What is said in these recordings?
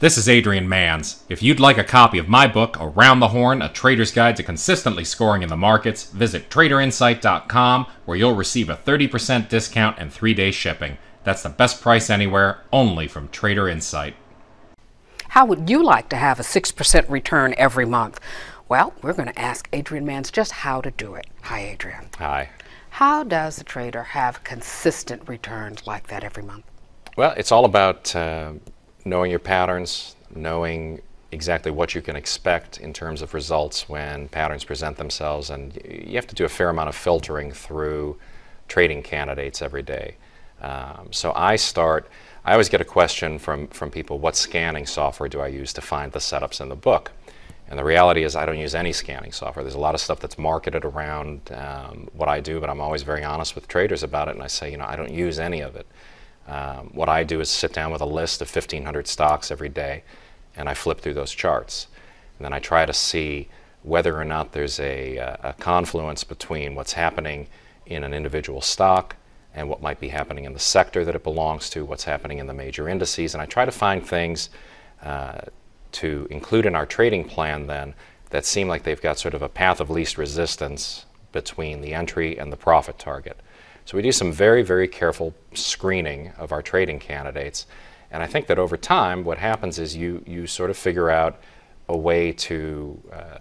This is Adrian Manz. If you'd like a copy of my book, Around the Horn A Trader's Guide to Consistently Scoring in the Markets, visit traderinsight.com where you'll receive a 30% discount and three day shipping. That's the best price anywhere, only from Trader Insight. How would you like to have a 6% return every month? Well, we're going to ask Adrian Manz just how to do it. Hi, Adrian. Hi. How does a trader have consistent returns like that every month? Well, it's all about uh, knowing your patterns, knowing exactly what you can expect in terms of results when patterns present themselves, and you have to do a fair amount of filtering through trading candidates every day. Um, so I start, I always get a question from, from people, what scanning software do I use to find the setups in the book? And the reality is I don't use any scanning software. There's a lot of stuff that's marketed around um, what I do, but I'm always very honest with traders about it, and I say, you know, I don't use any of it. Um, what I do is sit down with a list of 1,500 stocks every day, and I flip through those charts. And then I try to see whether or not there's a, a confluence between what's happening in an individual stock and what might be happening in the sector that it belongs to, what's happening in the major indices. And I try to find things uh, to include in our trading plan then that seem like they've got sort of a path of least resistance between the entry and the profit target. So we do some very, very careful screening of our trading candidates. And I think that over time, what happens is you, you sort of figure out a way to uh,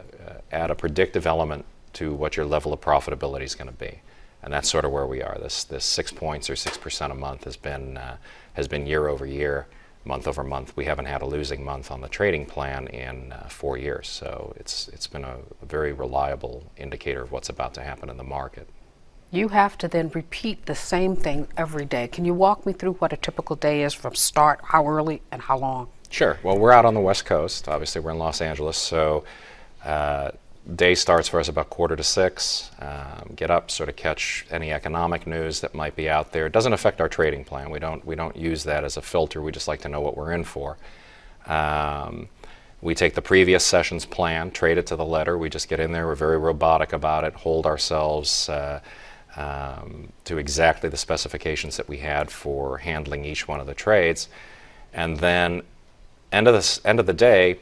add a predictive element to what your level of profitability is going to be. And that's sort of where we are. This, this six points or 6% a month has been, uh, has been year over year, month over month. We haven't had a losing month on the trading plan in uh, four years. So it's, it's been a very reliable indicator of what's about to happen in the market. You have to then repeat the same thing every day. Can you walk me through what a typical day is from start, how early, and how long? Sure. Well, we're out on the West Coast. Obviously, we're in Los Angeles, so uh, day starts for us about quarter to six. Um, get up, sort of catch any economic news that might be out there. It doesn't affect our trading plan. We don't we don't use that as a filter. We just like to know what we're in for. Um, we take the previous session's plan, trade it to the letter. We just get in there. We're very robotic about it. Hold ourselves. Uh, um, to exactly the specifications that we had for handling each one of the trades. And then, end of the, end of the day,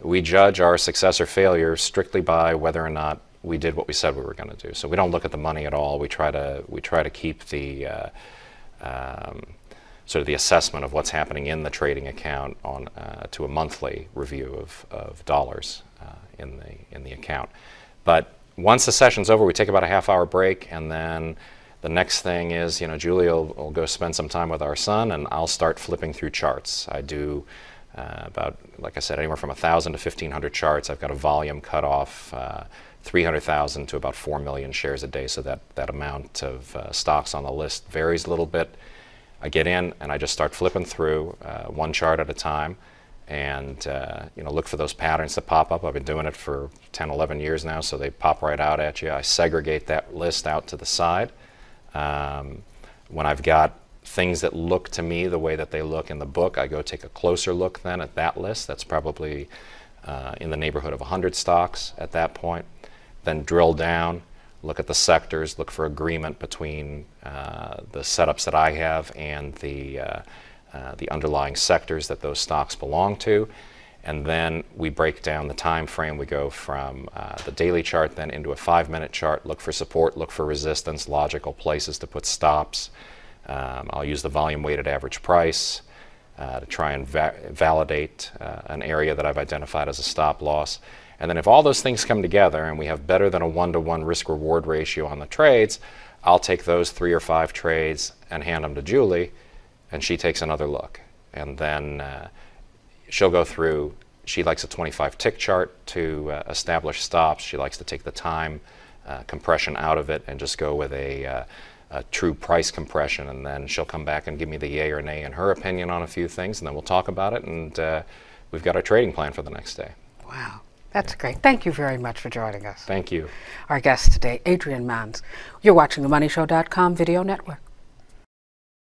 we judge our success or failure strictly by whether or not we did what we said we were going to do. So we don't look at the money at all. We try to we try to keep the uh, um, sort of the assessment of what's happening in the trading account on uh, to a monthly review of, of dollars uh, in the in the account. But once the session's over, we take about a half hour break, and then the next thing is, you know, Julia will, will go spend some time with our son, and I'll start flipping through charts. I do uh, about, like I said, anywhere from 1,000 to 1,500 charts. I've got a volume cutoff, uh, 300,000 to about 4 million shares a day, so that, that amount of uh, stocks on the list varies a little bit. I get in and I just start flipping through uh, one chart at a time and uh, you know look for those patterns that pop up. I've been doing it for 10, 11 years now, so they pop right out at you. I segregate that list out to the side. Um, when I've got things that look to me the way that they look in the book, I go take a closer look then at that list. That's probably uh, in the neighborhood of 100 stocks at that point. Then drill down, look at the sectors, look for agreement between uh, the setups that I have and the uh, the underlying sectors that those stocks belong to. And then we break down the time frame. We go from uh, the daily chart then into a five minute chart, look for support, look for resistance, logical places to put stops. Um, I'll use the volume weighted average price uh, to try and va- validate uh, an area that I've identified as a stop loss. And then if all those things come together and we have better than a one to one risk reward ratio on the trades, I'll take those three or five trades and hand them to Julie and she takes another look. And then uh, she'll go through, she likes a 25 tick chart to uh, establish stops. She likes to take the time uh, compression out of it and just go with a, uh, a, true price compression. And then she'll come back and give me the yay or nay in her opinion on a few things, and then we'll talk about it. And uh, we've got our trading plan for the next day. Wow. That's great. Thank you very much for joining us. Thank you. Our guest today, Adrian Manz. You're watching the MoneyShow.com video network.